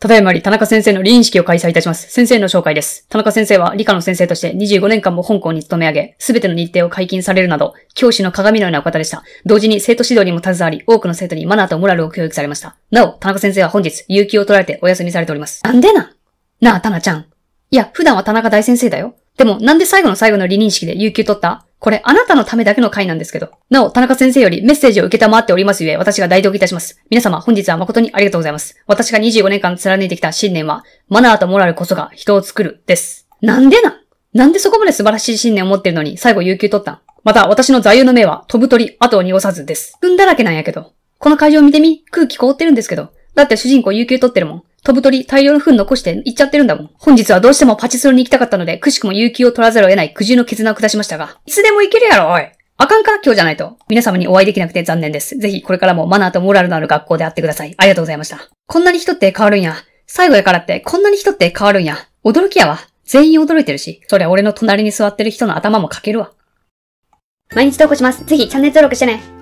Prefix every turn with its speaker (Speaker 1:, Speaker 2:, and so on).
Speaker 1: ただいまより田中先生の理認式を開催いたします。先生の紹介です。田中先生は理科の先生として25年間も香港に勤め上げ、すべての日程を解禁されるなど、教師の鏡のようなお方でした。同時に生徒指導にも携わり、多くの生徒にマナーとモラルを教育されました。なお、田中先生は本日、有給を取られてお休みされております。なんでなん？なあ、タナちゃん。いや、普段は田中大先生だよ。でも、なんで最後の最後の理認式で有給取った？これ、あなたのためだけの回なんですけど。なお、田中先生よりメッセージを受けたまっておりますゆえ、私が代読いたします。皆様、本日は誠にありがとうございます。私が25年間貫いてきた信念は、マナーとモラルこそが人を作る、です。なんでなん？なんでそこまで素晴らしい信念を持ってるのに、最後有給取ったん？また、私の座右の銘は、飛ぶ鳥、後を濁さずです。運だらけなんやけど。この会場見てみ？空気凍ってるんですけど。だって主人公有給取ってるもん。飛ぶ鳥大量の糞残して行っちゃってるんだもん。本日はどうしてもパチスロに行きたかったので、くしくも有給を取らざるを得ない苦渋の決断を下しましたが、いつでも行けるやろ、おい。あかんか？今日じゃないと。皆様にお会いできなくて残念です。ぜひこれからもマナーとモラルのある学校であってください。ありがとうございました。こんなに人って変わるんや。最後やからってこんなに人って変わるんや。驚きやわ。全員驚いてるし、そりゃ俺の隣に座ってる人の頭もかけるわ。
Speaker 2: 毎日投稿します。ぜひチャンネル登録してね。